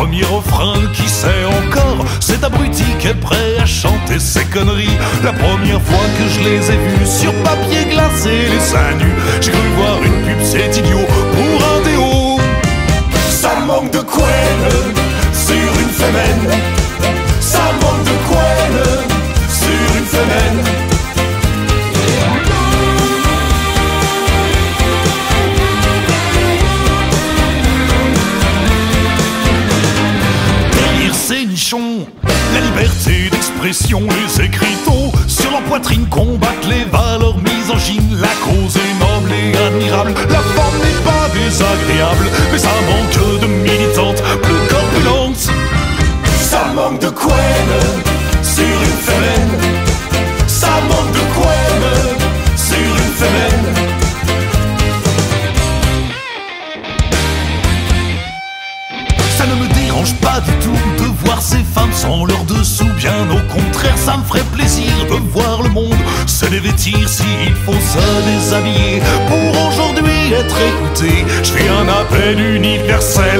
premier refrain qui sait encore Cet abruti qui est prêt à chanter ses conneries. La première fois que je les ai vus sur papier glacé, les seins nus J'ai cru voir une pub, c'est idiot. Les écriteaux sur leur poitrine combattent les valeurs misogynes. La cause est noble et admirable, la forme n'est pas désagréable, mais ça manque de militantes plus corpulentes. Ça manque de couenne sur une femelle. Ça manque de couenne sur une femelle. Ça ne me dérange pas du tout de voir ces femmes sans leur dessous. Au contraire, ça me ferait plaisir de voir le monde se dévêtir s'il faut se déshabiller. Pour aujourd'hui être écouté, je fais un appel universel.